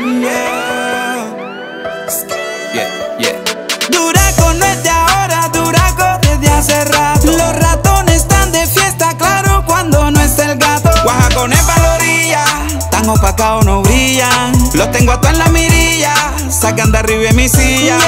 Yeah, yeah. Duraco no es de ahora, Duraco desde hace rato. Los ratones están de fiesta, claro, cuando no es el gato. Guajacones pa' la orilla, tan opacados no brillan. Los tengo a en la mirilla, sacan de arriba de mi silla.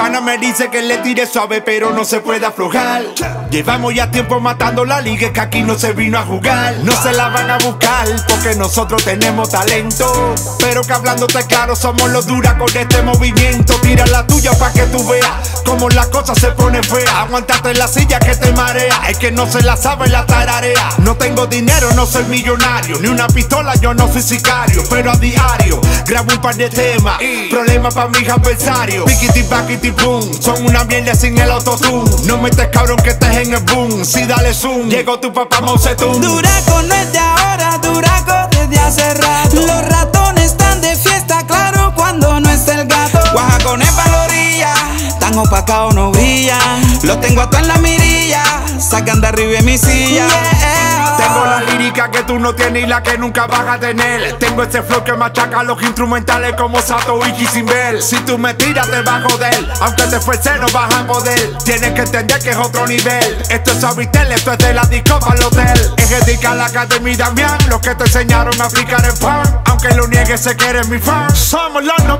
Pana me dice que le tire suave, pero no se puede aflojar. Llevamos ya tiempo matando la liga, que aquí no se vino a jugar. No se la van a buscar, porque nosotros tenemos talento. Pero que hablándote claro, somos los duras con este movimiento. Tira la tuya pa' que tú veas cómo las cosas se ponen feas. Aguantate en la silla que te marea. Es que no se la sabe la tararea. No tengo dinero, no soy millonario. Ni una pistola, yo no soy sicario. Pero a diario grabo un par de temas. Problema pa' mis adversarios. Piquiti, paquiti, boom. Son una mierda sin el autotune. No metes cabrón que estés en el boom. Si dale zoom, llegó tu papá Mosetún. Duraco no es de ahora, Duraco desde hace rato. Los ratones están de fiesta, claro, cuando no es el gato. Guajacones pa' la orilla, tan opacados no brillan. Los tengo a en la mirilla, sacan de arriba de mi silla. Tengo la lírica que tú no tienes y la que nunca vas a tener. Tengo ese flow que machaca los instrumentales como Sato y ver. Si tú me tiras vas a joder, aunque te esfuerces no vas a poder. Tienes que entender que es otro nivel. Esto es Avitel, esto es de la disco para el hotel. Es la academia Damián, los que te enseñaron a aplicar el pan. Aunque lo niegues, sé que eres mi fan. Somos los no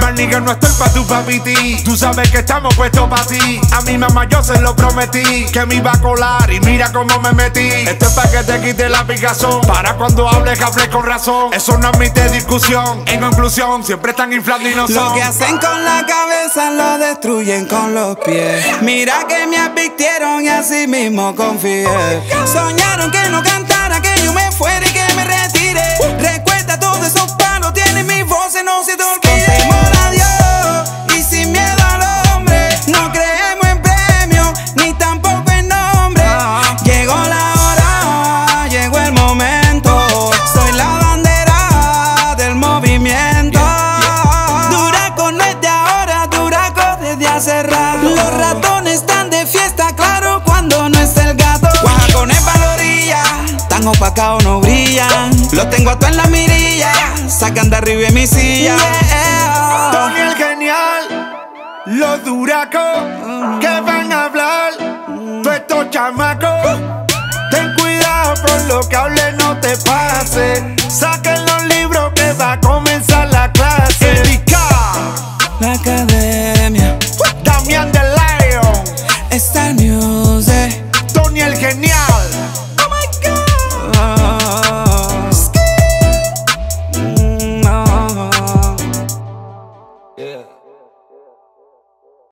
Man, nigga, no estoy pa' tu papiti. Tú sabes que estamos puestos pa' ti. A mi mamá yo se lo prometí, que me iba a colar y mira cómo me metí. Esto es pa' que te quite la picazón. Para cuando hables, hable con razón. Eso no admite discusión. En conclusión, siempre están inflando y no son. Lo que hacen con la cabeza lo destruyen con los pies. Mira que me advirtieron y así mismo confié. Soñaron que no cantara, que yo me fuera y que opacados no brillan. Los tengo a en la mirilla, sacan de arriba de mi silla. Tony el genial, los duracos que van a hablar, tú estos chamacos. Ten cuidado por lo que hable, no te pase. Saquen